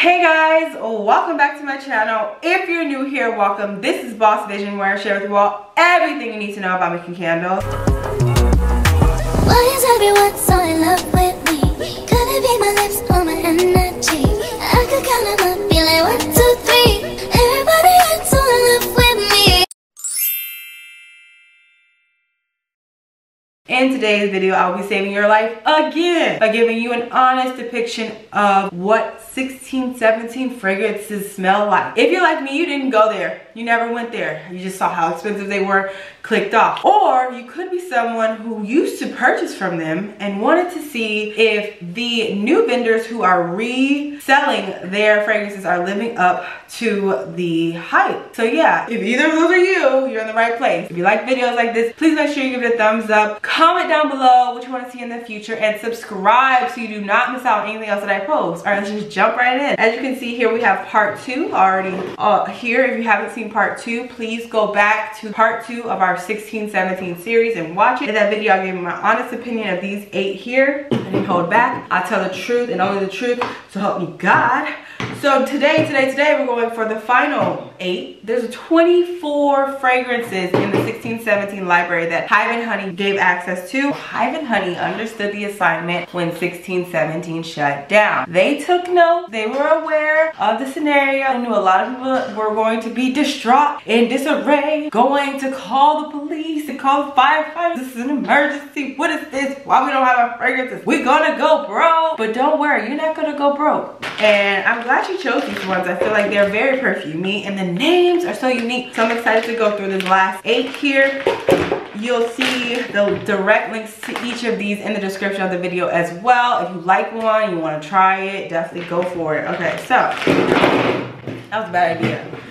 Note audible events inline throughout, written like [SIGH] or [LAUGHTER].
Hey guys, welcome back to my channel. If you're new here, welcome. This is Boss Vision where I share with you all everything you need to know about making candles. Why is everyone so in love with me? Could it be my lips or my energy? I could count one, In today's video, I'll be saving your life again by giving you an honest depiction of what 16, 17 fragrances smell like. If you're like me, you didn't go there. You never went there. You just saw how expensive they were, clicked off. Or you could be someone who used to purchase from them and wanted to see if the new vendors who are reselling their fragrances are living up to the hype. So yeah, if either of those are you, you're in the right place. If you like videos like this, please make sure you give it a thumbs up. Comment down below what you want to see in the future and subscribe so you do not miss out on anything else that I post. All right, let's just jump right in. As you can see here, we have part two already uh, here. If you haven't seen part two, please go back to part two of our 16, 17 series and watch it. In that video, I gave you my honest opinion of these eight here. I didn't hold back. I tell the truth and only the truth, so help me God. So today, today, today, we're going for the final eight. There's 24 fragrances in the 1617 library that Hive and Honey gave access to. Hive and Honey understood the assignment when 1617 shut down. They took note, they were aware of the scenario. They knew a lot of people were going to be distraught, in disarray, going to call the police and call the firefighters. This is an emergency. What is this? Why we don't have our fragrances? We're gonna go broke. But don't worry, you're not gonna go broke. And I'm glad you chose these ones. I feel like they're very perfumey and the names are so unique. So I'm excited to go through this last eight here. You'll see the direct links to each of these in the description of the video as well. If you like one, you wanna try it, definitely go for it. Okay, so that was a bad idea.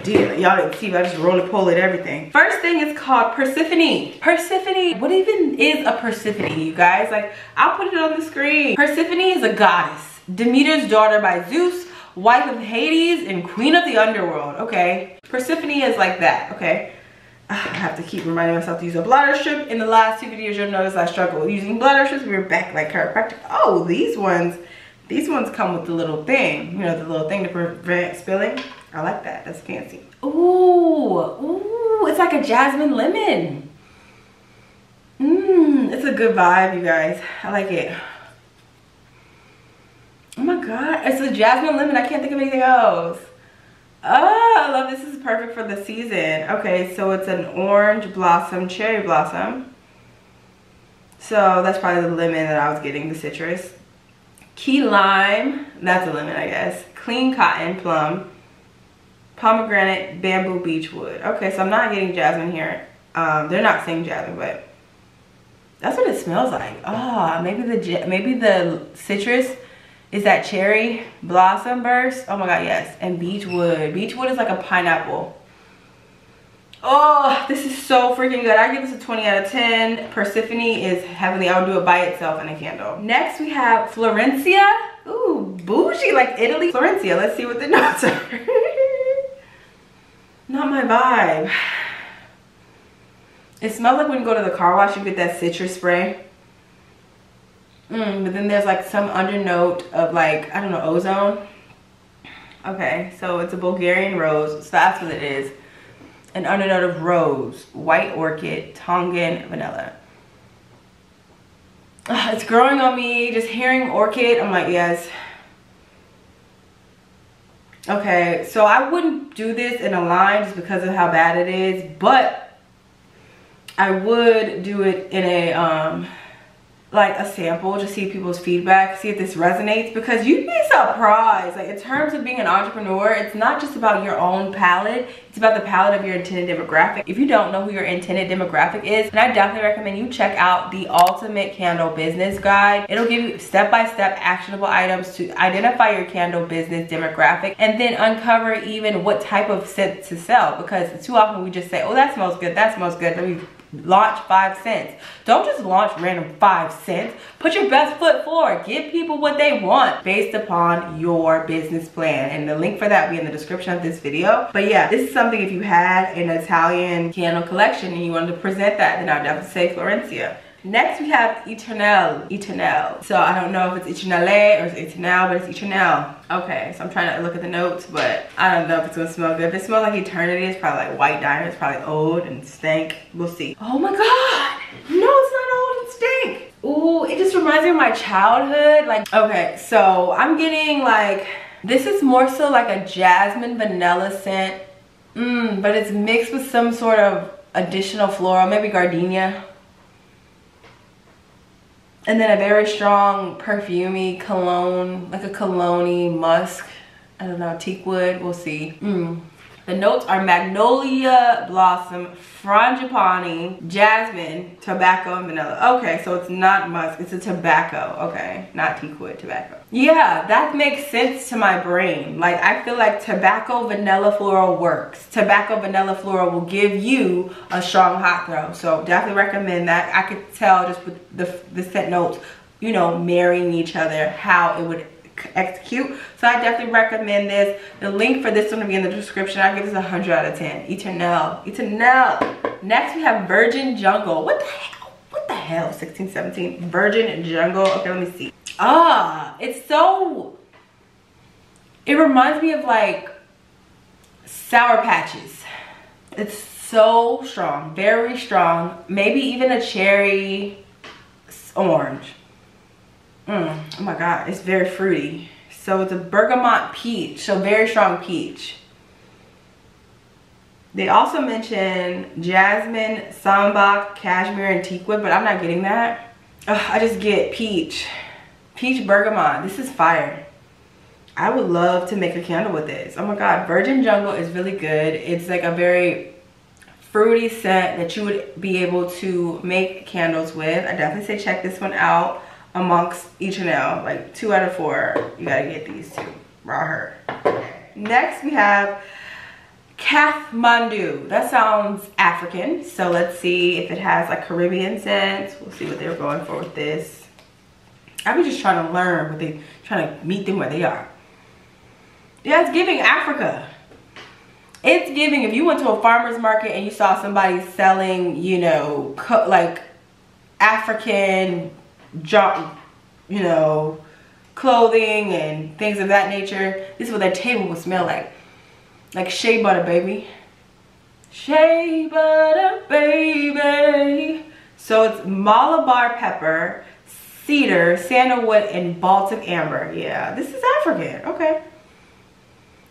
Idea. Y'all didn't see, but I just roly poly everything. First thing is called Persephone. Persephone, what even is a Persephone, you guys? Like, I'll put it on the screen. Persephone is a goddess. Demeter's daughter by Zeus, wife of Hades, and queen of the underworld. Okay, Persephone is like that, okay? Ah, I have to keep reminding myself to use a blotter strip. In the last two videos, you'll notice I struggle using blotter strips. We are back like chiropractic. Oh, these ones, these ones come with the little thing. You know, the little thing to prevent spilling. I like that, that's fancy. Ooh, ooh, it's like a jasmine lemon. Mmm, it's a good vibe, you guys. I like it. Oh my god, it's a jasmine lemon. I can't think of anything else. Oh, I love this. this is perfect for the season. Okay, so it's an orange blossom, cherry blossom. So that's probably the lemon that I was getting, the citrus. Key lime, that's a lemon I guess. Clean cotton, plum. Pomegranate, bamboo, beechwood. Okay, so I'm not getting jasmine here. Um, they're not saying jasmine, but that's what it smells like. Oh, maybe the maybe the citrus is that cherry blossom burst oh my god yes and beechwood beechwood is like a pineapple oh this is so freaking good. I give this a 20 out of 10 persephone is heavenly. I would do it by itself in a candle. Next we have florencia. Ooh, bougie like italy. Florencia let's see what the [LAUGHS] notes are. Not my vibe. It smells like when you go to the car wash you get that citrus spray. Mm, but then there's like some undernote of like, I don't know, ozone. Okay, so it's a Bulgarian rose. So that's what it is. An undernote of rose, white orchid, Tongan vanilla. Ugh, it's growing on me. Just hearing orchid, I'm like, yes. Okay, so I wouldn't do this in a line just because of how bad it is, but I would do it in a um, like a sample to see people's feedback see if this resonates because you'd be surprised. Like in terms of being an entrepreneur it's not just about your own palate it's about the palate of your intended demographic. If you don't know who your intended demographic is then i definitely recommend you check out the ultimate candle business guide. It'll give you step-by-step -step actionable items to identify your candle business demographic and then uncover even what type of scent to sell because too often we just say oh that smells good that smells good let me launch five scents. Don't just launch random five scents. Put your best foot forward. Give people what they want based upon your business plan. And the link for that will be in the description of this video. But yeah this is something if you had an italian candle collection and you wanted to present that then i'd definitely say florencia Next we have Eternel, Eternel. So I don't know if it's Eternale or it's Eternal, but it's Eternal. Okay, so I'm trying to look at the notes, but I don't know if it's gonna smell good. If it smells like eternity, it's probably like white dye. It's probably old and stank. We'll see. Oh my God. No, it's not old and stink. Ooh, it just reminds me of my childhood. Like, okay, so I'm getting like, this is more so like a jasmine vanilla scent. Mmm, but it's mixed with some sort of additional floral, maybe gardenia and then a very strong perfumey cologne, like a cologne musk. I don't know, teak wood, we'll see. Mm. The notes are magnolia blossom, frangipani, jasmine, tobacco, and vanilla. Okay, so it's not musk, it's a tobacco. Okay, not teakwood tobacco. Yeah, that makes sense to my brain. Like, I feel like tobacco vanilla floral works. Tobacco vanilla floral will give you a strong hot throw. So definitely recommend that. I could tell just with the, the scent notes, you know, marrying each other, how it would execute. So I definitely recommend this. The link for this one will be in the description. I give this a 100 out of 10. Eternal. Eternal. Next we have Virgin Jungle. What the hell? What the hell? 1617. Virgin Jungle. Okay, let me see. Ah, it's so... It reminds me of like Sour Patches. It's so strong. Very strong. Maybe even a cherry orange. Mm, oh my God, it's very fruity. So it's a bergamot peach, so very strong peach. They also mention jasmine, sambac, cashmere, and teakwood, but I'm not getting that. Ugh, I just get peach. Peach bergamot. This is fire. I would love to make a candle with this. Oh my God, Virgin Jungle is really good. It's like a very fruity scent that you would be able to make candles with. I definitely say check this one out amongst each and all. Like two out of four, you gotta get these two. Raw her. Next we have Kathmandu. That sounds African. So let's see if it has like Caribbean scents. We'll see what they're going for with this. I be just trying to learn what they trying to meet them where they are. Yeah, it's giving Africa. It's giving if you went to a farmer's market and you saw somebody selling, you know, like African job, you know, clothing and things of that nature. This is what that table would smell like. Like shea butter, baby. Shea butter, baby. So it's Malabar pepper, cedar, sandalwood, and Baltic amber. Yeah, this is African. Okay.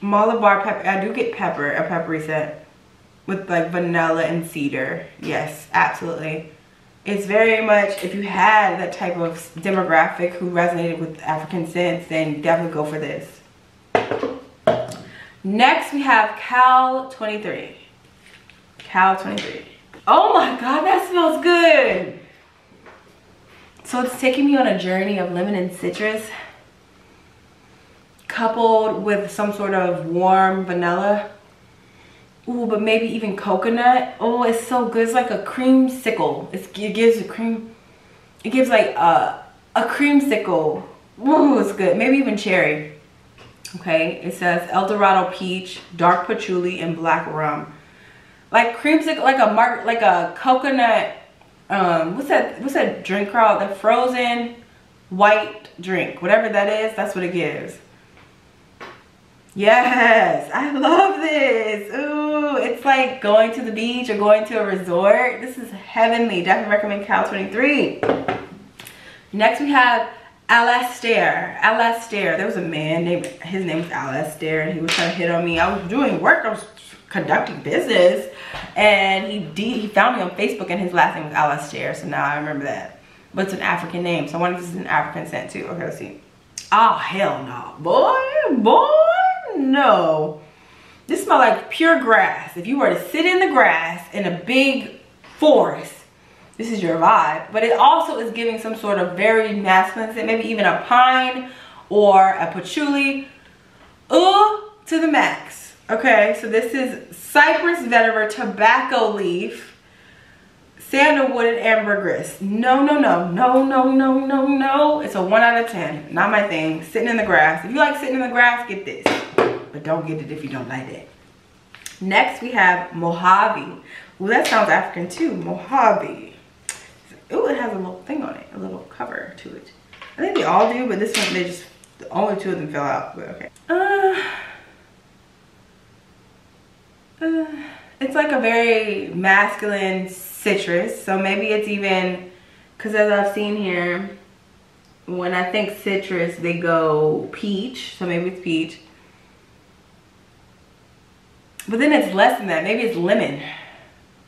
Malabar pepper. I do get pepper, a peppery scent with like vanilla and cedar. Yes, absolutely it's very much if you had that type of demographic who resonated with African scents, then definitely go for this. Next we have Cal 23. Cal 23. Oh my god, that smells good. So it's taking me on a journey of lemon and citrus coupled with some sort of warm vanilla Ooh, but maybe even coconut. Oh, it's so good. It's like a creamsicle. It's, it gives a cream, it gives like a, a creamsicle. Ooh, it's good. Maybe even cherry. Okay, it says El Dorado peach, dark patchouli, and black rum. Like creamsicle, like a mark, like a coconut. Um, what's that? What's that drink called? The frozen white drink, whatever that is. That's what it gives. Yes, I love this. Ooh, it's like going to the beach or going to a resort. This is heavenly. Definitely recommend Cal 23. Next we have Alastair. Alastair. There was a man named, his name was Alastair and he was trying to hit on me. I was doing work, I was conducting business and he he found me on Facebook and his last name was Alastair. So now I remember that. But it's an African name. So I wonder if this is an African scent too. Okay, let's see. Oh, hell no. Boy, boy no. This smells like pure grass. If you were to sit in the grass in a big forest, this is your vibe. But it also is giving some sort of very masculine scent, maybe even a pine or a patchouli. Ooh, to the max. Okay, so this is cypress vetiver tobacco leaf sandalwood and ambergris. No, no, no, no, no, no, no, no. It's a one out of 10. Not my thing. Sitting in the grass. If you like sitting in the grass, get this but don't get it if you don't like it. Next, we have Mojave. Well, that sounds African too, Mojave. Ooh, it has a little thing on it, a little cover to it. I think they all do, but this one, they just, only two of them fell out, but okay. Uh, uh, it's like a very masculine citrus. So maybe it's even, because as I've seen here, when I think citrus, they go peach. So maybe it's peach. But then it's less than that. Maybe it's lemon.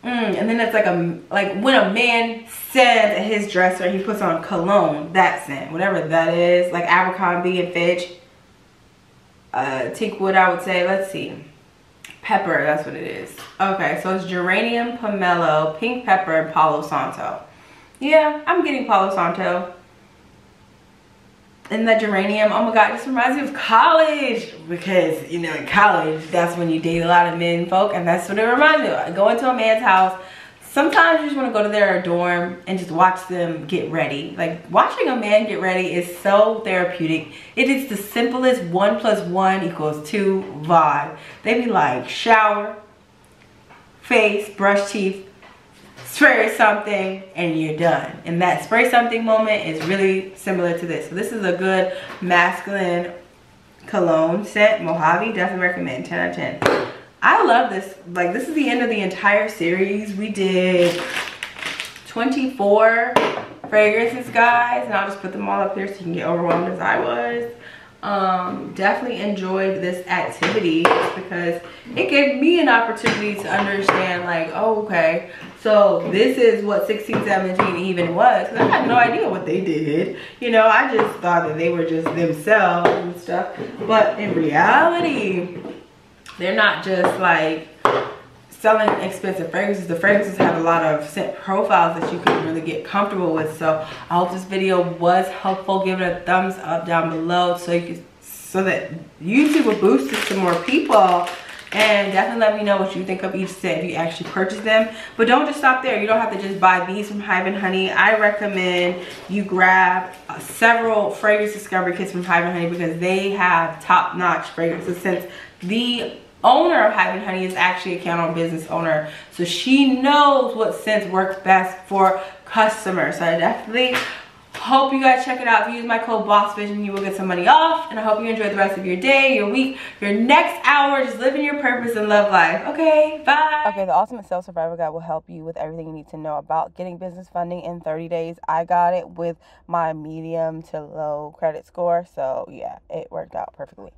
Mm, and then it's like a like when a man at his dresser he puts on cologne, that scent, whatever that is, like Abercrombie and Fitch. Uh, Teakwood, I would say. Let's see. Pepper, that's what it is. Okay, so it's geranium, pomelo, pink pepper, and Palo Santo. Yeah, I'm getting Palo Santo and the geranium. Oh my god this reminds me of college because you know in college that's when you date a lot of men folk and that's what it reminds me of I go into a man's house. Sometimes you just want to go to their dorm and just watch them get ready. Like watching a man get ready is so therapeutic. It is the simplest one plus one equals two vibe. They be like shower face brush teeth spray something and you're done. And that spray something moment is really similar to this. So this is a good masculine cologne scent. Mojave, definitely recommend, 10 out of 10. I love this. Like this is the end of the entire series. We did 24 fragrances, guys. And I'll just put them all up here so you can get overwhelmed as I was um, definitely enjoyed this activity because it gave me an opportunity to understand like, oh, okay, so this is what 16, 17 even was. I had no idea what they did. You know, I just thought that they were just themselves and stuff. But in reality, they're not just like selling expensive fragrances. The fragrances have a lot of scent profiles that you can really get comfortable with. So I hope this video was helpful. Give it a thumbs up down below so you can so that YouTube will boost it to more people. And definitely let me know what you think of each scent if you actually purchase them. But don't just stop there. You don't have to just buy these from Hive and Honey. I recommend you grab uh, several fragrance discovery kits from Hive and Honey because they have top-notch fragrances since the owner of Hive and Honey is actually a candle business owner. So she knows what scents works best for customers. So I definitely hope you guys check it out. If you use my code BOSSVISION, you will get some money off. And I hope you enjoy the rest of your day, your week, your next hour. Just living your purpose and love life. Okay, bye. Okay, the Ultimate Sales Survivor Guide will help you with everything you need to know about getting business funding in 30 days. I got it with my medium to low credit score. So yeah, it worked out perfectly.